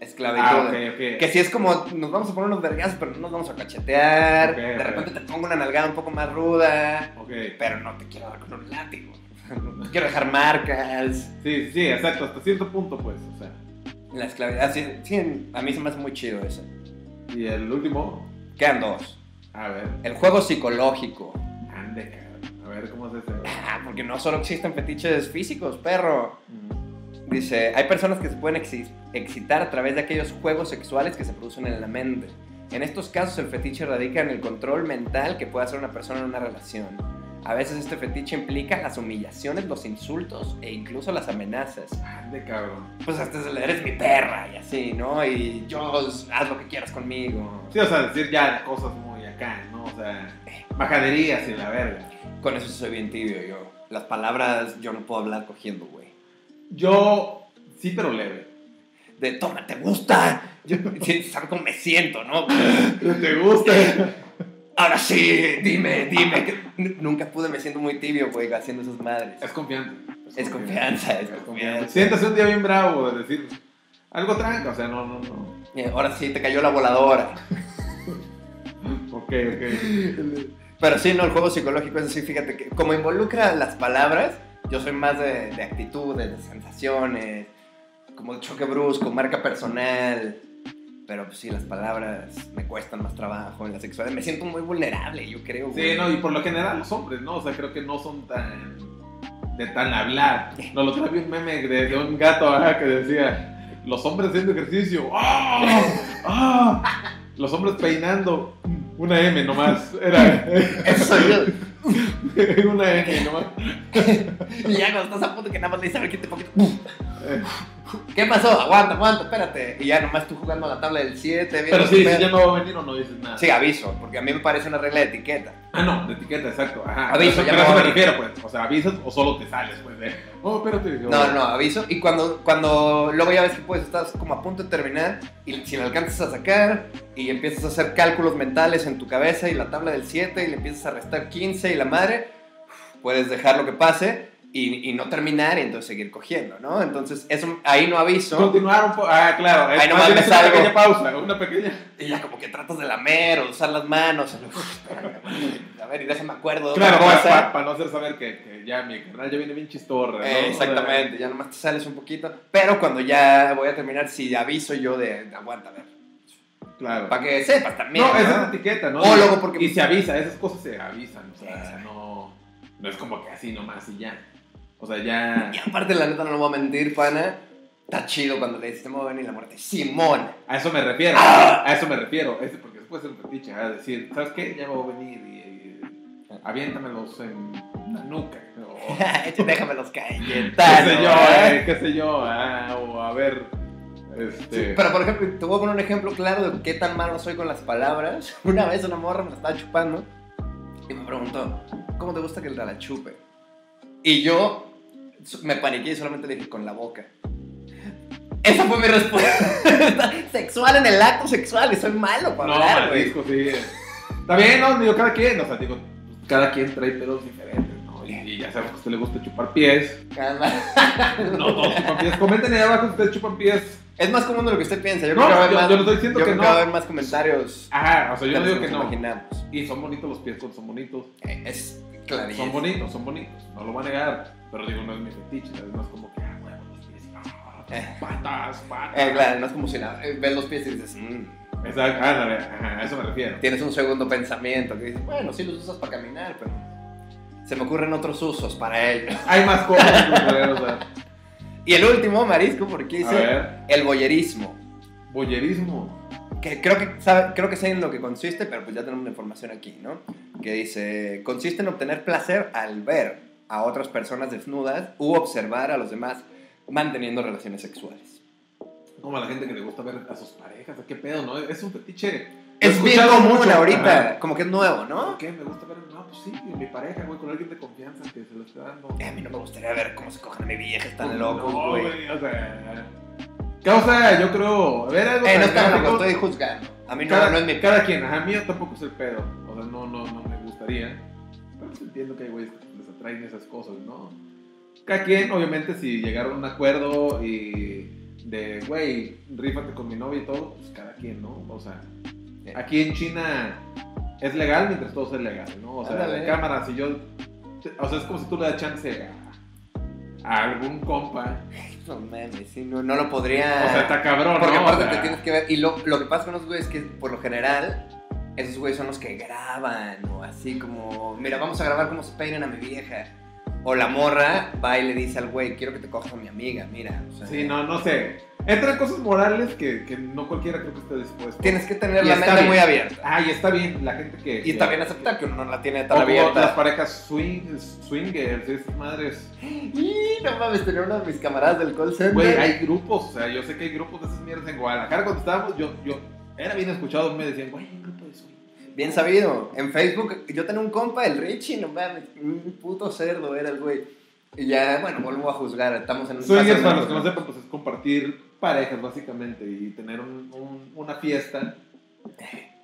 Esclavitud. Ah, ok, ok. Que si es como, nos vamos a poner unos vergazos, pero no nos vamos a cachetear. Ok, de repente te pongo una nalgada un poco más ruda, pero no te quiero dar con un látigo. Quiero dejar marcas. Sí, sí, exacto, hasta cierto punto, pues. O sea. La esclavitud, sí, sí, a mí se me hace muy chido eso. Y el último, Quedan dos. a ver. El juego psicológico. Ande, cabrón. A ver cómo es ese. Ah, porque no solo existen fetiches físicos, perro. Dice, hay personas que se pueden excitar a través de aquellos juegos sexuales que se producen en la mente. En estos casos el fetiche radica en el control mental que puede hacer una persona en una relación. A veces este fetiche implica las humillaciones, los insultos e incluso las amenazas. Ande, cabrón. Pues hasta es el, eres mi perra y así, ¿no? Y yo, haz lo que quieras conmigo. Sí, o sea, decir ya cosas muy acá, ¿no? O sea, majaderías y la verga. Con eso soy bien tibio yo. Las palabras yo no puedo hablar cogiendo, güey. Yo, sí, pero leve. de toma, ¿te gusta? Yo sí, ¿sabes cómo me siento, no? ¿Te gusta? Ahora sí, dime, dime. que Nunca pude, me siento muy tibio, güey, haciendo esas madres. Es confianza. Es confianza, es confianza. Siéntase un día bien bravo de decir algo tranca, o sea, no, no, no. Eh, Ahora sí, te cayó la voladora. Ok, ok. Pero sí, no, el juego psicológico es así, fíjate que como involucra las palabras, yo soy más de, de actitudes, de sensaciones, como de choque brusco, marca personal. Pero pues sí, las palabras me cuestan más trabajo en la sexualidad. Me siento muy vulnerable, yo creo. Sí, no, y por lo general los hombres, ¿no? O sea, creo que no son tan. de tan hablar. No, lo trae un meme de, de un gato ajá, que decía: Los hombres haciendo ejercicio. ¡Ah! ¡Ah! Los hombres peinando. Una M nomás. Era. Eso soy yo. una M nomás. Y ya cuando estás a punto que nada más le dices a ver qué te poquito. ¿Qué pasó? Aguanta, aguanta, espérate. Y ya nomás tú jugando a la tabla del 7. Pero sí, si ya no va a venir o no dices nada. Sí, aviso, porque a mí me parece una regla de etiqueta. Ah, no, de etiqueta, exacto. Ajá. Aviso, pero ya eso me refiero, pues. O sea, avisas o solo te sales, pues. De, oh, espérate. No, no, aviso. Y cuando, cuando luego ya ves que pues estás como a punto de terminar y si le alcanzas a sacar y empiezas a hacer cálculos mentales en tu cabeza y la tabla del 7 y le empiezas a restar 15 y la madre, puedes dejar lo que pase y, y no terminar y entonces seguir cogiendo, ¿no? Entonces eso ahí no aviso Continuar un poco. Ah, claro. Ahí nomás me es una salgo. pequeña pausa, una pequeña. y ya como que tratas de lamer o de usar las manos. A ver, y déjame acuerdo Claro, otra para, cosa. no hacer saber que, que ya mi carnal ya viene bien chistorra. ¿no? Eh, exactamente, ya nomás te sales un poquito. Pero cuando ya voy a terminar, si aviso yo de, de aguanta, a ver. Claro. Para que sepas también. no, ¿no? esa es etiqueta, ¿no? O Y- luego porque- Y se avisa, esas cosas se avisan. O sea, no, no es como que así nomás y ya. O sea, ya. Y aparte, la neta, no lo voy a mentir, pana. Está chido cuando le dices, te me va a venir la muerte. Simón. A eso me refiero. Ah. A eso me refiero. Es porque después ser un fetiche. A decir, ¿sabes qué? Ya me voy a venir y. y aviéntamelos en la nuca. O, Déjame los caer. qué sé yo, eh, qué sé yo. ah, o a ver. Este. Pero, por ejemplo, te voy a poner un ejemplo claro de qué tan malo soy con las palabras. Una vez una morra me la estaba chupando y me preguntó, ¿cómo te gusta que te la chupe? Y yo me paniqué y solamente le dije, con la boca. Esa fue mi respuesta. sexual en el acto sexual y soy malo para no, hablar, güey. sí. Está bien, no, digo, cada quien. O sea, digo, cada quien trae pedos diferentes, ¿no? Y, ya sabemos que a usted le gusta chupar pies. No todos chupan pies. Comenten ahí abajo si ustedes chupan pies. Es más común de lo que usted piensa. Yo No, creo que va a haber yo- más, yo no estoy diciendo yo que creo no. va a haber más comentarios. Ajá, o sea, yo no digo que no. imaginamos. Y son bonitos los pies, son bonitos. Eh, Es clarísimo. Son bonitos, son bonitos. No lo voy a negar. Pero digo, no es mi fetiche. es como que, ah, bueno, los pies. ah, Eh. patas, patas. Eh, claro, no es como si la- eh, ves los pies y dices, "Mm". Exacto, ajá, a eso me refiero. tienes un segundo pensamiento que dices, bueno, sí los usas para caminar, pero se me ocurren otros usos para ello. Hay más cosas, pues, o sea, Y el último, Marisco, porque dice el boyerismo. boyerismo. Que creo que, sabe, creo que sé en lo que consiste, pero pues ya tenemos la información aquí, ¿no? Que dice, consiste en obtener placer al ver a otras personas desnudas u observar a los demás manteniendo relaciones sexuales. Como a la gente que le gusta ver a sus parejas, ¿qué pedo, no? Es un fetiche. Es bien escuchado común mucho, ahorita, ajá. como que es nuevo, ¿no? ¿Por qué? Me gusta ver, no, pues sí, mi pareja, güey, con alguien de confianza que se lo está dando. Eh, A mí no me gustaría ver cómo se cogen a mi vieja, están Pues locos, no, güey. O sea, causa, yo creo, a ver, algo Eh, no está estoy juzgando. A mí no, cada, no es mi cada quien, ajá, mío tampoco es el pedo. O sea, no, no, no me gustaría. Pero pues entiendo que hay güeyes que les atraen esas cosas, ¿no? Cada quien, obviamente, si llegaron a un acuerdo y de, güey, rífate con mi novia y todo, pues cada quien, ¿no? O sea, aquí en China es legal mientras todo sea legal, ¿no? O sea, Ándale. de cámara, si yo. O sea, es como si tú le das chance a, a algún compa. No mames, sí, no, no lo podría. O sea, está cabrón, Porque ¿no? aparte O sea, te tienes que ver. Y lo, lo que pasa con los güeyes es que por lo general, esos güeyes son los que graban o así como, mira, vamos a grabar cómo se peinan a mi vieja. O la morra va y le dice al güey, quiero que te cojas a mi amiga, mira. O sea, Sí, no, no sé. Entran cosas morales que, que no cualquiera creo que esté dispuesto. Tienes que tener Y la mente bien. muy abierta. Ah, y está bien la gente que... Y bien aceptar que uno no la tiene tan O como abierta. las parejas swing, swingers, esas madres. Y no mames, tenía uno de mis camaradas del call center. Güey, hay grupos, o sea, yo sé que hay grupos de esas mierdas en Guadalajara. Cuando estábamos, yo, yo era bien escuchado, me decían, güey, hay un grupo de swing. Bien sabido. En Facebook, yo tenía un compa, el Richie, no mames, un puto cerdo era el güey. Y ya, bueno, vuelvo a juzgar, estamos en un Swingers, para los que no sepan, pues es compartir parejas, básicamente, y tener un- un- una fiesta.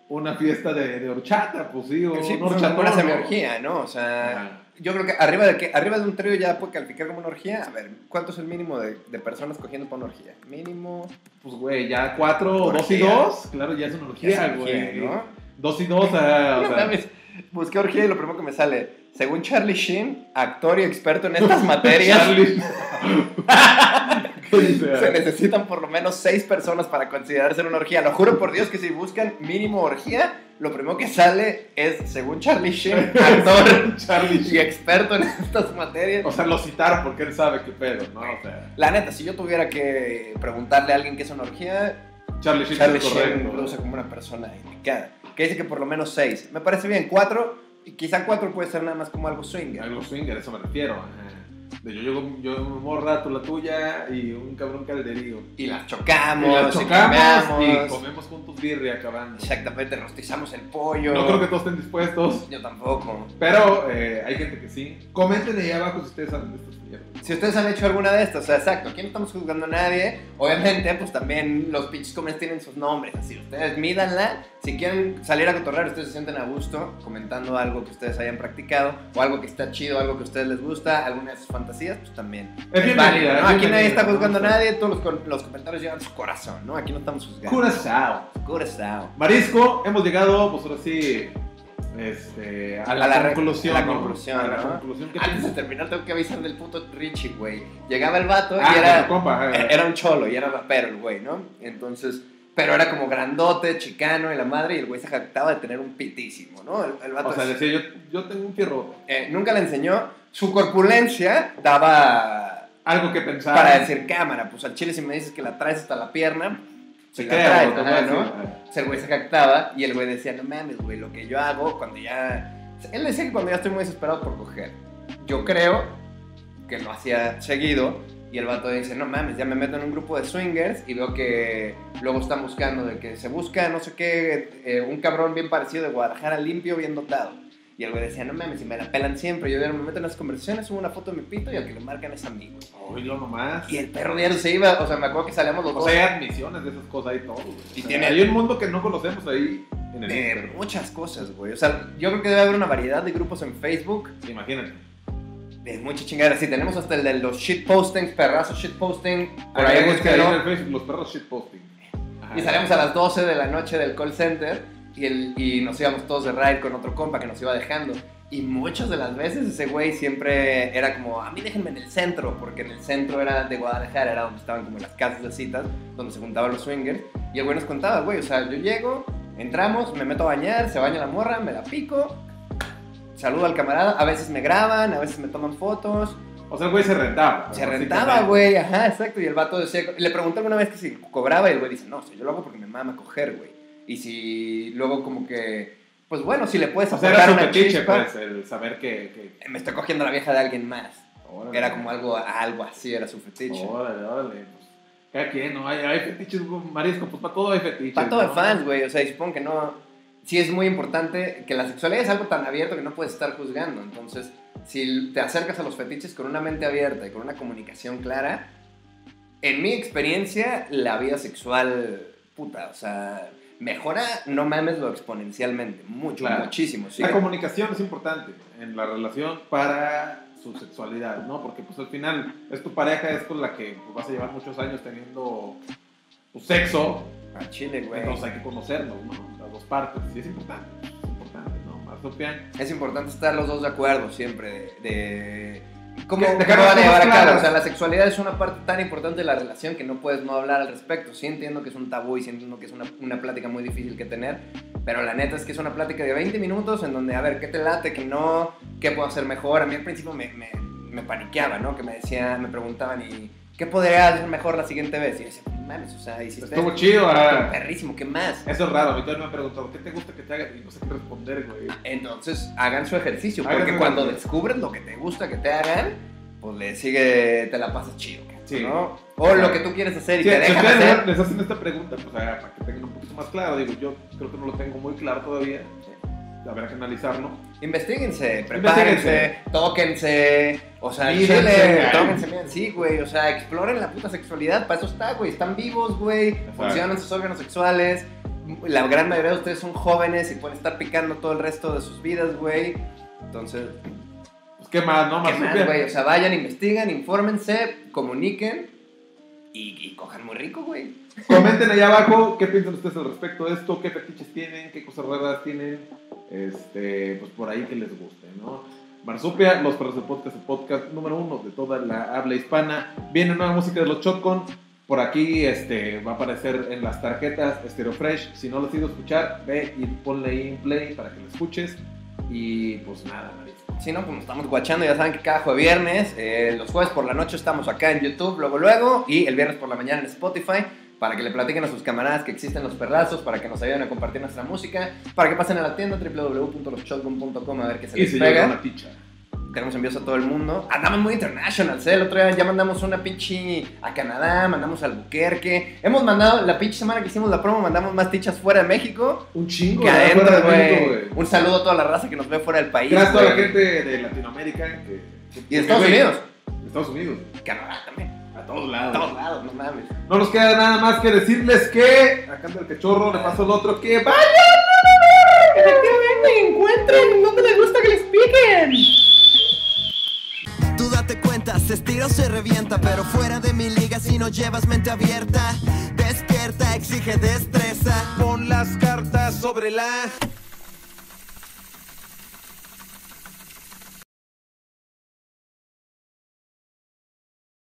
Una fiesta de, de horchata, pues sí, o Sí, pues, horchatón, una ¿no? semiorgía, ¿no? O sea, Ajá. yo creo que arriba de, que arriba de un trío ya puede calificar como una orgía. A ver, ¿cuánto es el mínimo de, de personas cogiendo para una orgía? Mínimo. Pues, güey, ya cuatro, dos y dos, claro, ya es una orgía, güey. ¿no? Dos y dos, ah, o No sea, mames, Busqué orgía y lo primero que me sale. Según Charlie Sheen, actor y experto en estas materias, Charlie. Se necesitan por lo menos seis personas para considerarse una orgía. Lo juro por Dios que si buscan mínimo orgía, lo primero que sale es, según Charlie Sheen, actor Charlie. y experto en estas materias. O sea, lo citaron porque él sabe qué pedo, ¿no? O sea, La neta, si yo tuviera que preguntarle a alguien qué es una orgía, Charlie Sheen Charlie Sheen correcto. como una persona indicada. Que dice que por lo menos seis. Me parece bien. Cuatro, y quizá cuatro puede ser nada más como algo swinger. Algo swinger, eso me refiero. ajá. Yo llego, yo morra, tú la tuya y un cabrón calderío. Y las chocamos, Y la y chocamos y cambiamos. comemos juntos birria acabando. Exactamente, rostizamos el pollo. No creo que todos estén dispuestos, Yo tampoco. pero eh, hay gente que sí. Comenten ahí abajo si ustedes estas mierdas. Si ustedes han hecho alguna de estas, o sea, exacto, aquí no estamos juzgando a nadie. Obviamente, pues también los pinches comes tienen sus nombres, así. Ustedes mídanla. Si quieren salir a cotorrear, ustedes se sienten a gusto comentando algo que ustedes hayan practicado o algo que está chido, algo que a ustedes les gusta, alguna de sus fantasías, pues también. Es bienvenida, válido, ¿no? es Aquí nadie está ¿no? juzgando a nadie, todos los, los comentarios llevan su corazón, ¿no? Aquí no estamos juzgando. Curazao. Curazao. Marisco, hemos llegado, pues ahora sí, este, a la, A la conclusión. a la ¿no? conclusión, A la ¿no? conclusión Antes de terminar, tengo que avisar del puto Richie, güey. Llegaba el vato Ah, y era, compa, ajá. era un cholo y era rapero el güey, ¿no? Entonces pero era como grandote, chicano y la madre, y el güey se jactaba de tener un pitísimo, ¿no? El, el vato O sea, es- decía yo, yo tengo un fierro. eh, nunca le enseñó. Su corpulencia daba Algo que pensar. para decir cámara, pues al chile si me dices que la traes hasta la pierna, se la traes, que ajá, ¿no? sea, el güey se jactaba y el güey decía, no mames, güey, lo que yo hago cuando ya... Él decía que cuando ya estoy muy desesperado por coger. Yo creo que lo hacía seguido y el vato dice, no mames, ya me meto en un grupo de swingers y veo que luego están buscando de que se busca, no sé qué, eh, un cabrón bien parecido de Guadalajara limpio, bien dotado. Y el güey decía, no mames, si me la pelan siempre, yo me meto en las conversaciones, subo una foto de mi pito y al que le marcan es amigo. Oílo nomás. Y el perro diario se iba, o sea, me acuerdo que salíamos los O dos sea, hay admisiones de esas cosas ahí todo. güey. Y O sea, tiene- Hay un mundo que no conocemos ahí en el de internet. muchas cosas, güey. O sea, yo creo que debe haber una variedad de grupos en Facebook Imagínate. de mucha chingada. Sí, tenemos hasta el de los shitpostings, perrazos shitposting. Por ahí Ahí es que ahí en el Facebook los perros shitposting. Ajá. Y salimos a las 12 de la noche del call center y, el, y nos íbamos todos de ride con otro compa que nos iba dejando. Y muchas de las veces ese güey siempre era como, a mí déjenme en el centro, porque en el centro era de Guadalajara, era donde estaban como las casas de citas, donde se juntaban los swingers. Y el güey nos contaba, güey, o sea, yo llego, entramos, me meto a bañar, se baña la morra, me la pico, saludo al camarada, a veces me graban, a veces me toman fotos, O sea, el güey se rentaba. se básicamente. rentaba, güey, ajá, exacto. Y el vato decía, le pregunté alguna vez que si cobraba y el güey dice, no, o sea, yo lo hago porque me mama coger, güey. Y si luego como que, pues bueno, si le puedes era aportar una fetiche, chispa, pues, el saber que... que... me estoy cogiendo la vieja de alguien más. Órale. Era como algo, algo así, era su fetiche. Órale, órale. Pues, cada quien, ¿no? Hay, hay fetiches, marisco, pues para todo hay fetiches. Pato de ¿no? fans, güey, o sea, y supongo que no... Sí es muy importante que la sexualidad es algo tan abierto que no puedes estar juzgando. Entonces, si te acercas a los fetiches con una mente abierta y con una comunicación clara, en mi experiencia, la vida sexual, puta, o sea, mejora, no mames, lo exponencialmente. Mucho, Claro. muchísimo, sí. La comunicación es importante en la relación para su sexualidad, ¿no? Porque pues al final es tu pareja, es con la que pues, vas a llevar muchos años teniendo pues, sexo, A Chile, güey. entonces hay que conocernos, ¿no? Las dos partes, y es importante, es importante, ¿no? Marsupial. Es importante estar los dos de acuerdo siempre de... de ¿Cómo, cómo van a llevar a cabo? O sea, la sexualidad es una parte tan importante de la relación que no puedes no hablar al respecto. Sí entiendo que es un tabú y sí entiendo que es una, una plática muy difícil que tener, pero la neta es que es una plática de 20 minutos en donde, a ver, ¿qué te late? ¿Qué no? ¿Qué puedo hacer mejor? A mí al principio me, me, me paniqueaba, ¿no? Que me decían, me preguntaban, ¿y qué podría hacer mejor la siguiente vez? Y yo decía, "No mames, o sea, hiciste Estuvo esto, chido, ah. perrísimo, ¿qué más? Eso es raro, a mí todavía me han preguntado, ¿qué te gusta que te haga? Y no sé qué responder, güey. Entonces, hagan su ejercicio, Hagan porque su cuando descubres lo que te gusta que te hagan, pues le sigue, te la pasas chido, Sí. ¿no? O lo que tú quieres hacer y Sí, te dejan hacer. les hacen esta pregunta, pues ah, para que tengan un poquito más claro, digo, yo creo que no lo tengo muy claro todavía, habrá que analizarlo. Investíguense, prepárense, tóquense, o sea, chile, tóquense, miren, sí, güey, o sea, exploren la puta sexualidad, para eso está, güey, están vivos, güey, funcionan sus órganos sexuales, la gran mayoría de ustedes son jóvenes y pueden estar picando todo el resto de sus vidas, güey, entonces, Pues, ¿qué más, no? ¿qué Marsupial. más, güey? O sea, vayan, investigan, infórmense, comuniquen y, y cojan muy rico, güey. Comenten ahí abajo qué piensan ustedes al respecto de esto, qué fetiches tienen, qué cosas raras tienen, este, pues por ahí que les guste, ¿no? Marsupia, Los Perros del Podcast, el podcast número uno de toda la habla hispana. Viene nueva música de los Shotgun. Por aquí este, va a aparecer en las tarjetas Stereo Fresh. Si no lo has ido a escuchar, ve y ponle ahí en play para que lo escuches. Y pues nada, marisco. Si no, pues estamos guachando, ya saben que cada jueves viernes, eh, los jueves por la noche estamos acá en YouTube, luego luego, y el viernes por la mañana en Spotify, para que le platiquen a sus camaradas que existen los perrazos, para que nos ayuden a compartir nuestra música, para que pasen a la tienda www.loshotgun.com a ver qué se Y les se pega. una ticha. Tenemos envíos a todo el mundo. Andamos muy international, ¿eh? El otro día ya mandamos una pinche a Canadá, mandamos al Albuquerque. Hemos mandado, la pinche semana que hicimos la promo, mandamos más tichas fuera de México Un chingo, que adentro, güey. Un saludo a toda la raza que nos ve fuera del país. Gracias a toda la gente de Latinoamérica. Que, que- Y de Estados güey, Unidos. Estados Unidos. Canadá también. A todos A lados. todos lados, no mames. No nos queda nada más que decirles que. Acá anda el cachorro, le paso el otro que. ¡Vaya! Efectivamente, encuentren donde les gusta que les piquen. Tú date cuenta, se estira o se revienta, pero fuera de mi liga si no llevas mente abierta. Despierta, exige destreza. Pon las cartas sobre la